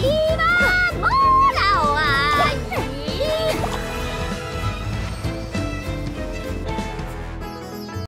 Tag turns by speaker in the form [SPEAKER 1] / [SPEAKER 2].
[SPEAKER 1] Beep.